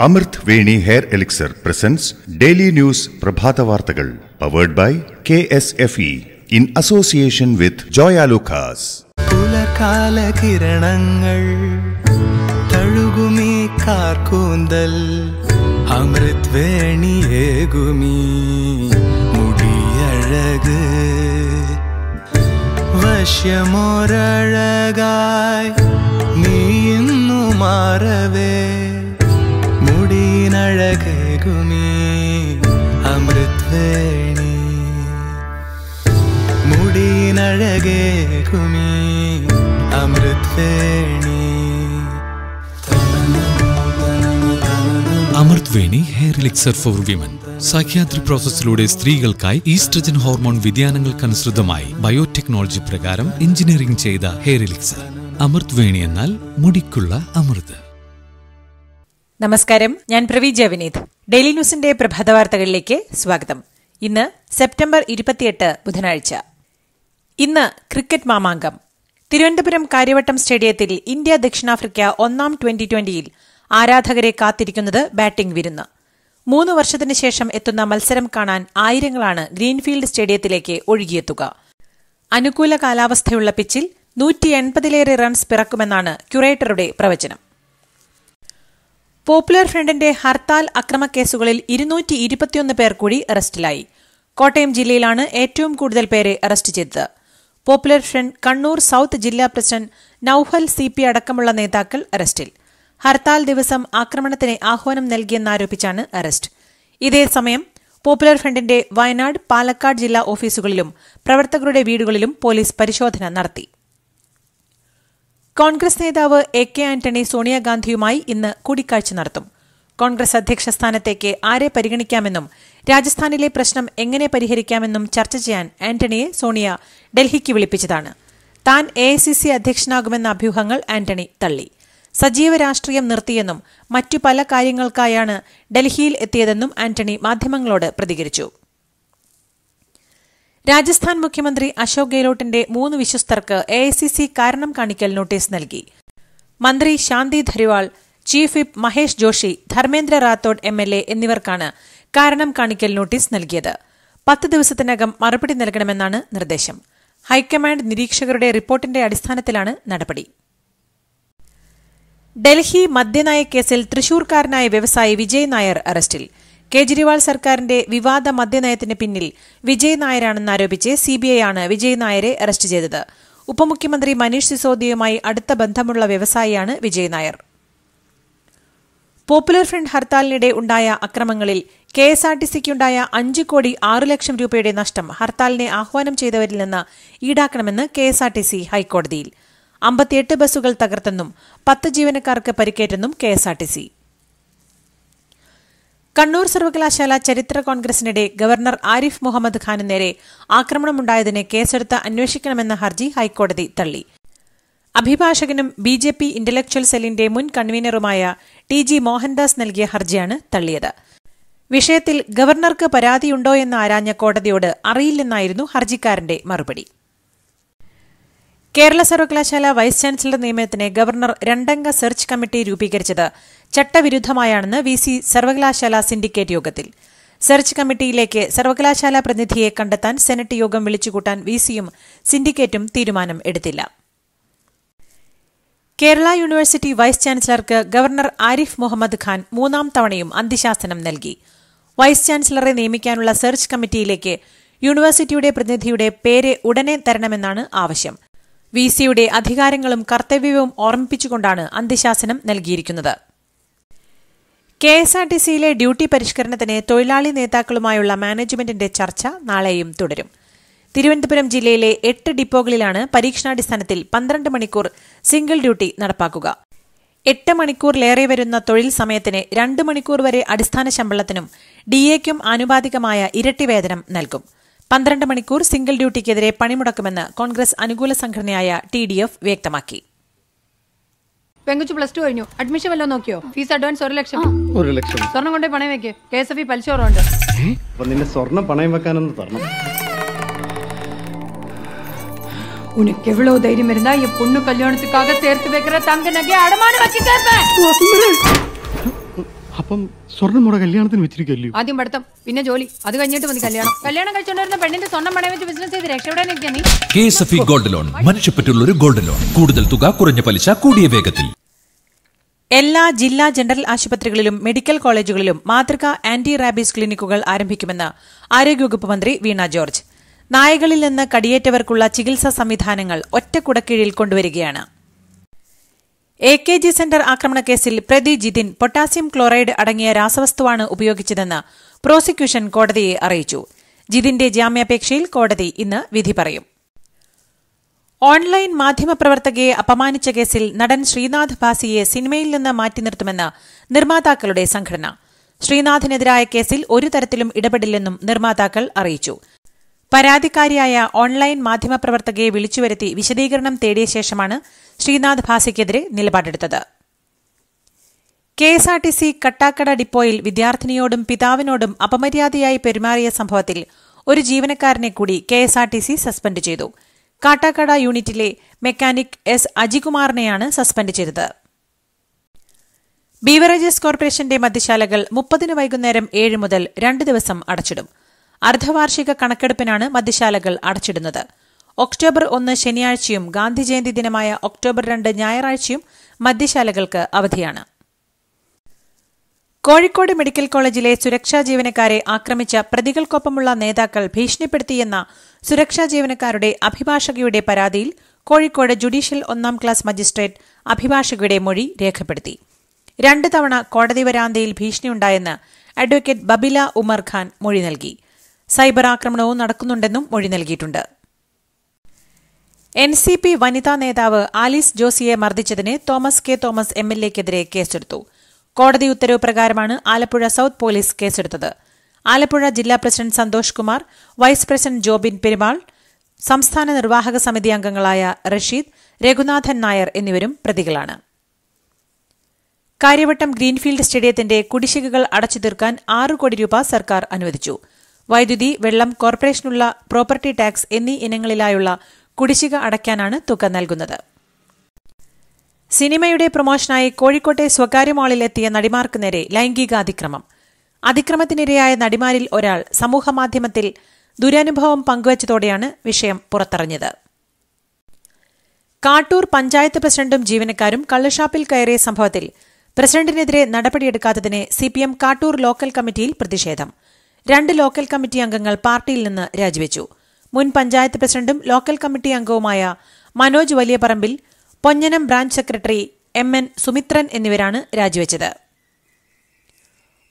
Amrut Veni hair elixir presents daily news പ്രഭാത വാർത്തകൾ powered by K S F E in association with Joyalukkas പുലർകാല കിരണങ്ങൾ തഴുകുമീ കാർക്കൂന്തൽ അമൃത് വേണിയേകുമീ മുടിയഴക്. വശ്യമൊരഴകായി നീയുന്നു മാറവേ. മുടിയിനഴകേകുമീ Amritveni. മുടിയിനഴകേകുമീ Amrutveni. Amrut Veni hair elixir for women. Sahyadri പ്രോസസ്സിലൂടെ സ്ത്രീകൾക്കായി ഈസ്ട്രജൻ ഹോർമോൺ വ്യതിയാനങ്ങൾക്കനുസൃതമായി ബയോടെക്നോളജി പ്രകാരം എഞ്ചിനീയറിംഗ് ചെയ്ത ഹെയർ എലിക്സർ. അമൃത് വേണി എന്നാൽ മുടിക്കുള്ള അമൃത്. നമസ്കാരം ഞാൻ പ്രവീജ ജവനീത് ഡെയിലി ന്യൂസിന്റെ പ്രഭാത വാർത്തകളിലേക്ക് സ്വാഗതം. ഇന്ന് സെപ്റ്റംബർ ഇരുപത്തിയെട്ട് ബുധനാഴ്ച. ഇന്ന് ക്രിക്കറ്റ് മാമാങ്കം. തിരുവനന്തപുരം കാര്യവട്ടം സ്റ്റേഡിയത്തിൽ ഇന്ത്യ ദക്ഷിണാഫ്രിക്ക ഒന്നാം ട്വന്റി ട്വന്റിയിൽ ആരാധകരെ കാത്തിരിക്കുന്നത് ബാറ്റിംഗ് വിരുന്ന്. മൂന്ന് വർഷത്തിനു ശേഷം എത്തുന്ന മത്സരം കാണാൻ ആയിരങ്ങളാണ് ഗ്രീൻഫീൽഡ് സ്റ്റേഡിയത്തിലേക്ക് ഒഴുകിയെത്തുക. അനുകൂല കാലാവസ്ഥയുള്ള പിച്ചിൽ നൂറ്റി എൺപതിലേറെ റൺസ് പിറക്കുമെന്നാണ് ക്യുറേറ്ററുടെ പ്രവചനം. പോപ്പുലർ ഫ്രണ്ടിന്റെ ഹർത്താൽ അക്രമക്കേസുകളിൽ ഇരുന്നൂറ്റി ഇരുപത്തിയൊന്ന് പേർ കൂടി അറസ്റ്റിലായി. കോട്ടയം ജില്ലയിലാണ് ഏറ്റവും കൂടുതൽ പേരെ അറസ്റ്റ് ചെയ്തത്. പോപ്പുലർ ഫ്രണ്ട് കണ്ണൂർ സൌത്ത് ജില്ലാ പ്രസിഡന്റ് നൌഫൽ സി പി അടക്കമുള്ള നേതാക്കൾ അറസ്റ്റിൽ. ഹർത്താൽ ദിവസം ആക്രമണത്തിന് ആഹ്വാനം നൽകിയെന്നാരോപിച്ചാണ് അറസ്റ്റ്. ഇതേസമയം പോപ്പുലർ ഫ്രണ്ടിന്റെ വയനാട് പാലക്കാട് ജില്ലാ ഓഫീസുകളിലും പ്രവർത്തകരുടെ വീടുകളിലും പോലീസ് പരിശോധന നടത്തി. കോൺഗ്രസ് നേതാവ് എ കെ ആന്റണി സോണിയാഗാന്ധിയുമായി ഇന്ന് കൂടിക്കാഴ്ച നടത്തും. കോൺഗ്രസ് അധ്യക്ഷ സ്ഥാനത്തേക്ക് ആരെ പരിഗണിക്കാമെന്നും രാജസ്ഥാനിലെ പ്രശ്നം എങ്ങനെ പരിഹരിക്കാമെന്നും ചർച്ച ചെയ്യാൻ ആന്റണിയെ സോണിയ ഡൽഹിക്ക് വിളിപ്പിച്ചതാണ്. താൻ എ അധ്യക്ഷനാകുമെന്ന അഭ്യൂഹങ്ങൾ ആന്റണി തള്ളി. സജീവ രാഷ്ട്രീയം നിർത്തിയെന്നും മറ്റു പല കാര്യങ്ങൾക്കായാണ് ഡൽഹിയിൽ എത്തിയതെന്നും ആന്റണി മാധ്യമങ്ങളോട് പ്രതികരിച്ചു. രാജസ്ഥാൻ മുഖ്യമന്ത്രി അശോക് ഗെഹ്ലോട്ടിന്റെ മൂന്ന് വിശ്വസ്തർക്ക് എ കാരണം കാണിക്കൽ നോട്ടീസ് നൽകി. മന്ത്രി Shanti Dhariwal chief whip Mahesh Joshi Dharmendra Rathore M L A എന്നിവർക്കാണ് കാരണം കാണിക്കൽ നോട്ടീസ് നൽകിയത്. പത്ത് ദിവസത്തിനകം മറുപടി നൽകണമെന്നാണ് നിർദ്ദേശം. ഹൈക്കമാൻഡ് നിരീക്ഷകരുടെ റിപ്പോർട്ടിന്റെ അടിസ്ഥാനത്തിലാണ് നടപടി. ഡൽഹി മദ്യനയ കേസിൽ തൃശൂർക്കാരനായ വ്യവസായി വിജയ് നായർ അറസ്റ്റിൽ. കേജ്രിവാൾ സർക്കാരിന്റെ വിവാദ മദ്യനയത്തിന് പിന്നിൽ വിജയ് നായരാണെന്ന് ആരോപിച്ച് സിബിഐ ആണ് വിജയ് നായരെ അറസ്റ്റ് ചെയ്തത്. ഉപമുഖ്യമന്ത്രി മനീഷ് സിസോദിയുമായി അടുത്ത ബന്ധമുള്ള വ്യവസായിയാണ് വിജയ് നായർ. പോപ്പുലർ ഫ്രണ്ട് ഹർത്താലിനിടെ ഉണ്ടായ അക്രമങ്ങളിൽ കെ എസ് ആർ ടി സിക്കുണ്ടായ അഞ്ച് കോടി ആറ് ലക്ഷം രൂപയുടെ നഷ്ടം ഹർത്താലിനെ ആഹ്വാനം ചെയ്തവരിൽ നിന്ന് ഈടാക്കണമെന്ന് K S R T C ഹൈക്കോടതിയിൽ. അമ്പത്തിയെട്ട് ബസ്സുകൾ തകർത്തെന്നും പത്ത് ജീവനക്കാർക്ക് പരിക്കേറ്റെന്നും K S R T C. Kannur സർവകലാശാല ചരിത്ര കോൺഗ്രസിനിടെ ഗവർണർ ആരിഫ് മുഹമ്മദ് ഖാന് നേരെ ആക്രമണമുണ്ടായതിനെ കേസെടുത്ത് അന്വേഷിക്കണമെന്ന ഹർജി ഹൈക്കോടതി തള്ളി. അഭിഭാഷകനും ബി ജെ പി ഇന്റലക്ച്വൽ സെല്ലിന്റെ മുൻ കൺവീനറുമായ ടി ജി മോഹൻദാസ് നൽകിയ ഹർജിയാണ് തള്ളിയത്. വിഷയത്തിൽ ഗവർണർക്ക് പരാതിയുണ്ടോ എന്ന് ആരാഞ്ഞ കോടതിയോട് അറിയില്ലെന്നായിരുന്നു ഹർജിക്കാരന്റെ മറുപടി. കേരള സർവകലാശാല വൈസ് ചാൻസലർ നിയമനത്തിന് ഗവർണർ രണ്ടംഗ സെർച്ച് കമ്മിറ്റി രൂപീകരിച്ചത് ചട്ടവിരുദ്ധമായാണെന്ന് വി സി സർവകലാശാല സിൻഡിക്കേറ്റ് യോഗത്തിൽ. സെർച്ച് കമ്മിറ്റിയിലേക്ക് സർവകലാശാല പ്രതിനിധിയെ കണ്ടെത്താൻ സെനറ്റ് യോഗം വിളിച്ചുകൂട്ടാൻ വി സിയും സിൻഡിക്കേറ്റും തീരുമാനം എടുത്തില്ല. കേരള യൂണിവേഴ്സിറ്റി വൈസ് ചാൻസലർക്ക് ഗവർണർ ആരിഫ് മുഹമ്മദ് ഖാൻ മൂന്നാം തവണയും അന്ത്യശാസനം നൽകി. വൈസ് ചാൻസലറെ നിയമിക്കാനുള്ള സെർച്ച് കമ്മിറ്റിയിലേക്ക് യൂണിവേഴ്സിറ്റിയുടെ പ്രതിനിധിയുടെ പേര് ഉടനെ തരണമെന്നാണ് ആവശ്യം. വി സിയുടെ അധികാരങ്ങളും കർത്തവ്യവും ഓർമ്മിപ്പിച്ചുകൊണ്ടാണ് അന്ത്യശാസനം നൽകിയിരിക്കുന്നത്. കെ എസ് ആർ ടി സിയിലെ ഡ്യൂട്ടി പരിഷ്കരണത്തിന് തൊഴിലാളി നേതാക്കളുമായുള്ള മാനേജ്മെന്റിന്റെ ചർച്ച നാളെയും തുടരും. തിരുവനന്തപുരം ജില്ലയിലെ എട്ട് ഡിപ്പോകളിലാണ് പരീക്ഷണാടിസ്ഥാനത്തിൽ പന്ത്രണ്ട് മണിക്കൂർ സിംഗിൾ ഡ്യൂട്ടി നടപ്പാക്കുക. എട്ട് മണിക്കൂറിലേറെ വരുന്ന തൊഴിൽ സമയത്തിന് രണ്ട് മണിക്കൂർ വരെ അടിസ്ഥാന ശമ്പളത്തിനും ഡിഎക്കും ആനുപാതികമായ ഇരട്ടി വേതനം നൽകും. പന്ത്രണ്ട് മണിക്കൂർ സിംഗിൾ ഡ്യൂട്ടിക്കെതിരെ പണിമുടക്കുമെന്ന് കോൺഗ്രസ് അനുകൂല സംഘടനയായ ടി ഡി എഫ് വ്യക്തമാക്കി പെങ്കുച്ചു പ്ലസ് ടു കഴിഞ്ഞു അഡ്മിഷൻ വല്ലതും നോക്കിയോ ഫീസ് അഡ്വാൻസ് ഒരു ലക്ഷം ഒരു ലക്ഷം സ്വർണം കൊണ്ടേ പണയം വെക്ക് കെ എസ് എഫ് ഇ പലിശ കുറവുണ്ട് അപ്പൊ നിന്നെ സ്വർണം പണയം വെക്കാനൊന്ന് തരണം உனக்கு எவ்வளவு தைரியம் இருந்தா என் பொண்ணு கல்யாணத்துக்காக சேர்த்து வைக்கிற தங்க நகை அடமானம் வச்சு கேட்பேன் അപ്പം സ്വർണം മുട കല്യാണത്തിന് വെച്ചിരിക്കല്ലോ ആദ്യം പഠിത്തം പിന്നെ ജോലി. അത് കഴിഞ്ഞിട്ട് മതി കല്യാണം. കല്യാണം കഴിച്ചുകൊണ്ടിരുന്ന പെണ്ണിന്റെ സ്വർണം പണയം വെച്ച് ബിസിനസ് ചെയ്ത് രക്ഷപ്പെടാൻ നീ. K S F E gold loan മനുഷ്യപ്പറ്റുള്ള ഒരു ഗോൾഡ് ലോൺ കൂടുതൽ തുക കുറഞ്ഞ പലിശ കൂടിയ വേഗത്തിൽ. എല്ലാ ജില്ലാ ജനറൽ ആശുപത്രികളിലും മെഡിക്കൽ കോളേജുകളിലും മാതൃക ആന്റി റാബീസ് ക്ലിനിക്കുകൾ ആരംഭിക്കുമെന്ന് ആരോഗ്യവകുപ്പ് മന്ത്രി വീണ ജോർജ്. നായകളിൽ നിന്ന് കടിയേറ്റവർക്കുള്ള ചികിത്സാ സംവിധാനങ്ങൾ ഒറ്റ കുടക്കീഴിൽ കൊണ്ടുവരികയാണ്. എ കെ ജി സെന്റർ ആക്രമണക്കേസിൽ പ്രതി ജിതിൻ പൊട്ടാസ്യം ക്ലോറൈഡ് അടങ്ങിയ രാസവസ്തുവാണ് ഉപയോഗിച്ചതെന്ന് പ്രോസിക്യൂഷൻ കോടതിയെ അറിയിച്ചു. ജിതിന്റെ ജാമ്യാപേക്ഷയിൽ കോടതി ഇന്ന് വിധി പറയും. ഓൺലൈൻ മാധ്യമപ്രവർത്തകയെ അപമാനിച്ച കേസിൽ നടൻ ശ്രീനാഥ് ഭാസിയെ സിനിമയിൽ നിന്ന് മാറ്റി നിർത്തുമെന്ന് നിർമ്മാതാക്കളുടെ സംഘടന. ശ്രീനാഥിനെതിരായ കേസിൽ ഒരു തരത്തിലും ഇടപെടില്ലെന്നും നിർമ്മാതാക്കൾ അറിയിച്ചു. പരാതിക്കാരിയായ ഓൺലൈൻ മാധ്യമപ്രവർത്തകയെ വിളിച്ചുവരുത്തി വിശദീകരണം തേടിയ ശേഷമാണ് ശ്രീനാഥ് ഭാസിക്കെതിരെ നിലപാടെടുത്തത്. കെഎസ്ആർടിസി കട്ടാക്കട ഡിപ്പോയിൽ വിദ്യാർത്ഥിനിയോടും പിതാവിനോടും അപമര്യാദയായി പെരുമാറിയ സംഭവത്തിൽ ഒരു ജീവനക്കാരനെ കൂടി കെഎസ്ആർടിസി സസ്പെൻഡ് ചെയ്തു. കാട്ടാക്കട യൂണിറ്റിലെ മെക്കാനിക് എസ് അജികുമാറിനെയാണ് സസ്പെൻഡ് ചെയ്തത്. ബീവറേജസ് കോർപ്പറേഷന്റെ മദ്യശാലകൾ മുപ്പതിന് വൈകുന്നേരം ഏഴ് മുതൽ രണ്ട് ദിവസം അടച്ചിടും. അർദ്ധവാർഷിക കണക്കെടുപ്പിനാണ് മദ്യശാലകൾ അടച്ചിടുന്നത്. ഒക്ടോബർ ഒന്ന് ശനിയാഴ്ചയും ഗാന്ധിജയന്തി ദിനമായ ഒക്ടോബർ രണ്ട് ഞായറാഴ്ചയും മദ്യശാലകൾക്ക് അവധിയാണ്. കോഴിക്കോട് മെഡിക്കൽ കോളേജിലെ സുരക്ഷാ ജീവനക്കാരെ ആക്രമിച്ച പ്രതികൾക്കൊപ്പമുള്ള നേതാക്കൾ ഭീഷണിപ്പെടുത്തിയെന്ന സുരക്ഷാ ജീവനക്കാരുടെ അഭിഭാഷകയുടെ പരാതിയിൽ കോഴിക്കോട് ജുഡീഷ്യൽ ഒന്നാം ക്ലാസ് മജിസ്ട്രേറ്റ് അഭിഭാഷകയുടെ മൊഴി രേഖപ്പെടുത്തി. രണ്ട് തവണ കോടതി വരാന്തയിൽ ഭീഷണിയുണ്ടായെന്ന് അഡ്വക്കേറ്റ് ബബില ഉമർ ഖാൻ മൊഴി നൽകി. സൈബർ ആക്രമണവും നടക്കുന്നുണ്ടെന്നും മൊഴി നൽകിയിട്ടുണ്ട്. എൻ സി പി വനിതാ നേതാവ് ആലീസ് ജോസിയെ മർദ്ദിച്ചതിന് Thomas K Thomas M L എക്കെതിരെ കേസെടുത്തു. കോടതി ഉത്തരവ് പ്രകാരമാണ് ആലപ്പുഴ സൌത്ത് പോലീസ് കേസെടുത്തത്. ആലപ്പുഴ ജില്ലാ president Santhosh Kumar vice president Jobin Perumal സംസ്ഥാന നിർവാഹക സമിതി അംഗങ്ങളായ റഷീദ് രഘുനാഥൻ നായർ എന്നിവരും പ്രതികളാണ്. കാര്യവട്ടം ഗ്രീൻഫീൽഡ് സ്റ്റേഡിയത്തിന്റെ കുടിശ്ശികകൾ അടച്ചു തീർക്കാൻ ആറ് കോടി രൂപ സർക്കാർ അനുവദിച്ചു. വൈദ്യുതി വെള്ളം കോർപ്പറേഷനുള്ള പ്രോപ്പർട്ടി ടാക്സ് എന്നീ ഇനങ്ങളിലായുള്ള കുടിശ്ശിക അടയ്ക്കാനാണ് തുക നൽകുന്നത്. സിനിമയുടെ പ്രൊമോഷനായി കോഴിക്കോട്ടെ സ്വകാര്യ മാളിൽ എത്തിയ നടിമാർക്ക് നേരെ ലൈംഗികാതിക്രമം. അതിക്രമത്തിനിരയായ നടിമാരിൽ ഒരാൾ സമൂഹമാധ്യമത്തിൽ ദുരനുഭവം പങ്കുവച്ചതോടെയാണ് വിഷയം പുറത്തറിഞ്ഞത്. കാട്ടൂർ പഞ്ചായത്ത് പ്രസിഡന്റും ജീവനക്കാരും കള്ളുഷാപ്പിൽ കയറിയ സംഭവത്തിൽ പ്രസിഡന്റിനെതിരെ നടപടിയെടുക്കാത്തതിന് സിപിഎം കാട്ടൂർ ലോക്കൽ കമ്മിറ്റിയിൽ പ്രതിഷേധം. രണ്ട് ലോക്കൽ കമ്മിറ്റി അംഗങ്ങൾ പാർട്ടിയിൽ നിന്ന് രാജിവെച്ചു. മുൻ പഞ്ചായത്ത് പ്രസിഡന്റും ലോക്കൽ കമ്മിറ്റി അംഗവുമായ Manoj Valiyaparambil Ponnanam branch secretary M N Sumithran എന്നിവരാണ് രാജിവെച്ചത്.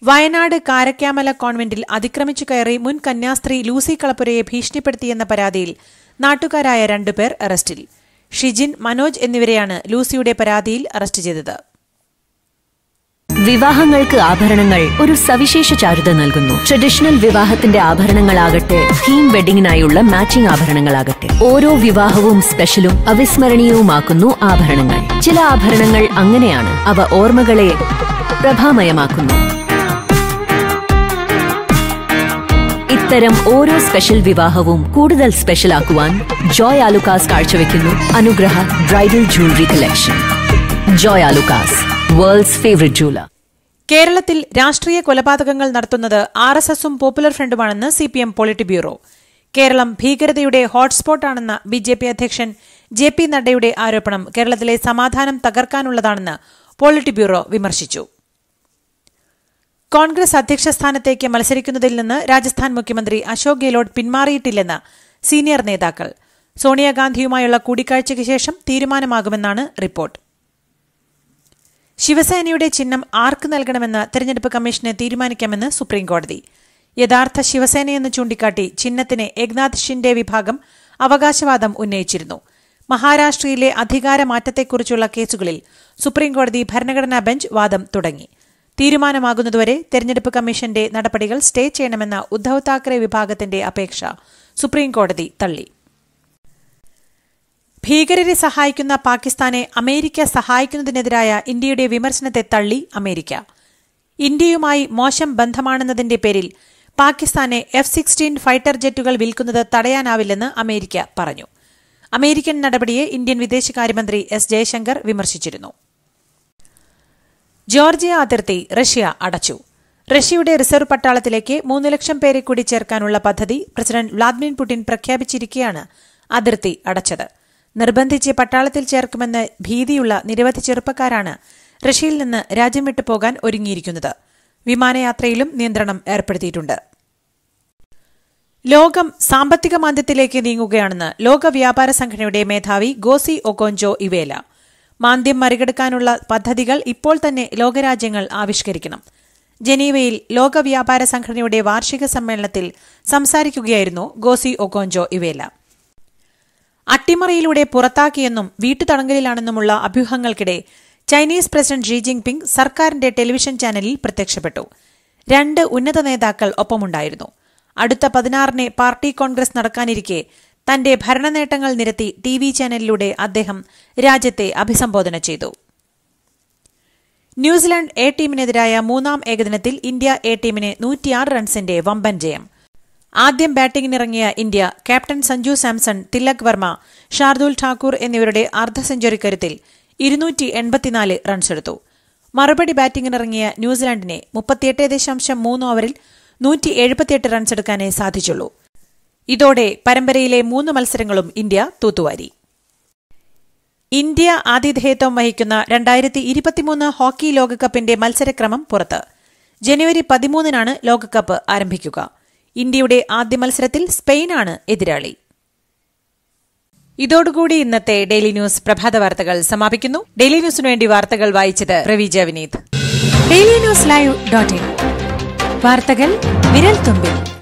വയനാട് കാരക്കാമല കോൺവെന്റിൽ അതിക്രമിച്ചു കയറി മുൻ കന്യാസ്ത്രീ ലൂസി കളപ്പുരയെ ഭീഷണിപ്പെടുത്തിയെന്ന പരാതിയിൽ നാട്ടുകാരായ രണ്ടുപേർ അറസ്റ്റിൽ. ഷിജിൻ മനോജ് എന്നിവരെയാണ് ലൂസിയുടെ പരാതിയിൽ അറസ്റ്റ് ചെയ്തത്. വിവാഹങ്ങൾക്ക് ആഭരണങ്ങൾ ഒരു സവിശേഷ ചാരുത നൽകുന്നു. ട്രഡീഷണൽ വിവാഹത്തിന്റെ ആഭരണങ്ങളാകട്ടെ തീം വെഡിങ്ങിനായുള്ള മാച്ചിംഗ് ആഭരണങ്ങളാകട്ടെ. ഓരോ വിവാഹവും സ്പെഷ്യലും അവിസ്മരണീയവുമാക്കുന്നു ആഭരണങ്ങൾ. ചില ആഭരണങ്ങൾ അങ്ങനെയാണ്. അവ ഓർമ്മകളെ പ്രഭാമയമാക്കുന്നു. ഇത്തരം ഓരോ സ്പെഷ്യൽ വിവാഹവും കൂടുതൽ സ്പെഷ്യൽ ആക്കുവാൻ ജോയ് ആലുക്കാസ് കാഴ്ചവെക്കുന്നു. Anugraha bridal jewellery collection Joy Alukkas world's favourite jeweller കേരളത്തിൽ രാഷ്ട്രീയ കൊലപാതകങ്ങൾ നടത്തുന്നത് ആർ എസ് എസും popular ഫ്രണ്ടുമാണെന്ന് C P M polit bureau Keralam ഭീകരതയുടെ ഹോട്ട്സ്പോട്ടാണെന്ന ബി ജെ പി അധ്യക്ഷൻ ജെ പി നഡ്ഡയുടെ ആരോപണം കേരളത്തിലെ സമാധാനം തകർക്കാനുള്ളതാണെന്ന് പോളിറ്റ് ബ്യൂറോ വിമർശിച്ചു. കോൺഗ്രസ് അധ്യക്ഷ സ്ഥാനത്തേക്ക് മത്സരിക്കുന്നതിൽ നിന്ന് രാജസ്ഥാൻ മുഖ്യമന്ത്രി അശോക് ഗെഹ്ലോട്ട് പിന്മാറിയിട്ടില്ലെന്ന് സീനിയർ നേതാക്കൾ. സോണിയാഗാന്ധിയുമായുള്ള കൂടിക്കാഴ്ചയ്ക്ക് ശേഷം തീരുമാനമാകുമെന്നാണ് റിപ്പോർട്ട്. ശിവസേനയുടെ ചിഹ്നം ആർക്ക് നൽകണമെന്ന് തെരഞ്ഞെടുപ്പ് കമ്മീഷന് തീരുമാനിക്കാമെന്ന് സുപ്രീംകോടതി. യഥാർത്ഥ ശിവസേനയെന്ന് ചൂണ്ടിക്കാട്ടി ചിഹ്നത്തിന് ഏക്നാഥ് ഷിൻഡെ വിഭാഗം അവകാശവാദം ഉന്നയിച്ചിരുന്നു. മഹാരാഷ്ട്രയിലെ അധികാരമാറ്റത്തെക്കുറിച്ചുള്ള കേസുകളിൽ സുപ്രീംകോടതി ഭരണഘടനാ ബെഞ്ച് വാദം തുടങ്ങി. തീരുമാനമാകുന്നതുവരെ തെരഞ്ഞെടുപ്പ് കമ്മീഷന്റെ നടപടികൾ സ്റ്റേ ചെയ്യണമെന്ന ഉദ്ധവ് താക്കറെ വിഭാഗത്തിന്റെ അപേക്ഷ സുപ്രീംകോടതി തള്ളി. ഭീകരരെ സഹായിക്കുന്ന പാകിസ്ഥാനെ അമേരിക്ക സഹായിക്കുന്നതിനെതിരായ ഇന്ത്യയുടെ വിമർശനത്തെ തള്ളി അമേരിക്ക. ഇന്ത്യയുമായി മോശം ബന്ധമാണെന്നതിന്റെ പേരിൽ പാകിസ്ഥാനെ എഫ് സിക്സ്റ്റീൻ ഫൈറ്റർ ജെറ്റുകൾ വിൽക്കുന്നത് തടയാനാവില്ലെന്ന് അമേരിക്ക പറഞ്ഞു. അമേരിക്കൻ നടപടിയെ ഇന്ത്യൻ വിദേശകാര്യമന്ത്രി എസ് ജയശങ്കർ വിമർശിച്ചിരുന്നു. ജോർജിയ അതിർത്തി റഷ്യ അടച്ചു. റഷ്യയുടെ റിസർവ് പട്ടാളത്തിലേക്ക് മൂന്ന് ലക്ഷം പേരെ കൂടി ചേർക്കാനുള്ള പദ്ധതി പ്രസിഡന്റ് വ്ളാദിമിർ പുടിൻ പ്രഖ്യാപിച്ചിരിക്കെയാണ് അതിർത്തി അടച്ചത്. നിർബന്ധിച്ച് പട്ടാളത്തിൽ ചേർക്കുമെന്ന് ഭീതിയുള്ള നിരവധി ചെറുപ്പക്കാരാണ് റഷ്യയിൽ നിന്ന് രാജ്യം വിട്ടു പോകാൻ ഒരുങ്ങിയിരിക്കുന്നത്. വിമാനയാത്രയിലും നിയന്ത്രണം ഏർപ്പെടുത്തിയിട്ടുണ്ട്. ലോകം സാമ്പത്തിക മാന്ദ്യത്തിലേക്ക് നീങ്ങുകയാണെന്ന് ലോക വ്യാപാര സംഘടനയുടെ മേധാവി ഗോസി ഒക്കോഞ്ചോ ഇവേല. മാന്ദ്യം മറികടക്കാനുള്ള പദ്ധതികൾ ഇപ്പോൾ തന്നെ ലോകരാജ്യങ്ങൾ ആവിഷ്കരിക്കണം. ജനീവയിൽ ലോക വ്യാപാര സംഘടനയുടെ വാർഷിക സമ്മേളനത്തിൽ സംസാരിക്കുകയായിരുന്നു ഗോസി ഒക്കോഞ്ചോ ഇവേല. അട്ടിമറിയിലൂടെ പുറത്താക്കിയെന്നും വീട്ടുതടങ്കലിലാണെന്നുമുള്ള അഭ്യൂഹങ്ങൾക്കിടെ ചൈനീസ് പ്രസിഡന്റ് ഷീ ജിൻപിങ് സർക്കാരിന്റെ ടെലിവിഷൻ ചാനലിൽ പ്രത്യക്ഷപ്പെട്ടു. രണ്ട് ഉന്നത നേതാക്കൾ ഒപ്പമുണ്ടായിരുന്നു. അടുത്ത പതിനാറിന് പാർട്ടി കോൺഗ്രസ് നടക്കാനിരിക്കെ തന്റെ ഭരണ നേട്ടങ്ങൾ നിരത്തി ടി വി ചാനലിലൂടെ അദ്ദേഹം രാജ്യത്തെ അഭിസംബോധന ചെയ്തു. ന്യൂസിലാൻഡ് എ ടീമിനെതിരായ മൂന്നാം ഏകദിനത്തിൽ ഇന്ത്യ എ ടീമിന് നൂറ്റിയാറ് റൺസിന്റെ വമ്പൻ ജയം. ആദ്യം ബാറ്റിംഗിനിറങ്ങിയ ഇന്ത്യ ക്യാപ്റ്റൻ സഞ്ജു സാംസൺ തിലക് വർമ്മ ഷാർദുൽ ഠാക്കൂർ എന്നിവരുടെ അർദ്ധ സെഞ്ചുറി കരുത്തിൽ ഇരുന്നൂറ്റി എൺപത്തിനാല് റൺസെടുത്തു മറുപടി ബാറ്റിംഗിനിറങ്ങിയ ന്യൂസിലാൻഡിനെ മുപ്പത്തിയെട്ട് ദശാംശം മൂന്ന് ഓവറിൽ നൂറ്റി എഴുപത്തിയെട്ട് റൺസെടുക്കാനേ സാധിച്ചുള്ളൂ. ഇതോടെ പരമ്പരയിലെ മൂന്ന് മത്സരങ്ങളും ഇന്ത്യ തൂത്തുവാരി. ഇന്ത്യ ആതിഥേയത്വം വഹിക്കുന്ന രണ്ടായിരത്തി ഇരുപത്തിമൂന്ന് ഹോക്കി ലോകകപ്പിന്റെ മത്സരക്രമം പുറത്ത്. ജനുവരി പതിമൂന്നിനാണ് ലോകകപ്പ് ആരംഭിക്കുക. ഇന്ത്യയുടെ ആദ്യ മത്സരത്തിൽ സ്പെയിനാണ് എതിരാളി. ഇതോടുകൂടി ഇന്നത്തെ ഡെയിലി ന്യൂസ് പ്രഭാത വാർത്തകൾ സമാപിക്കുന്നു. ഡെയിലി ന്യൂസിനു വേണ്ടി വാർത്തകൾ വായിച്ചത് Praveeja Vineeth. Daily news live dot in. വാർത്തകൾ വിരൽ തുമ്പിൽ.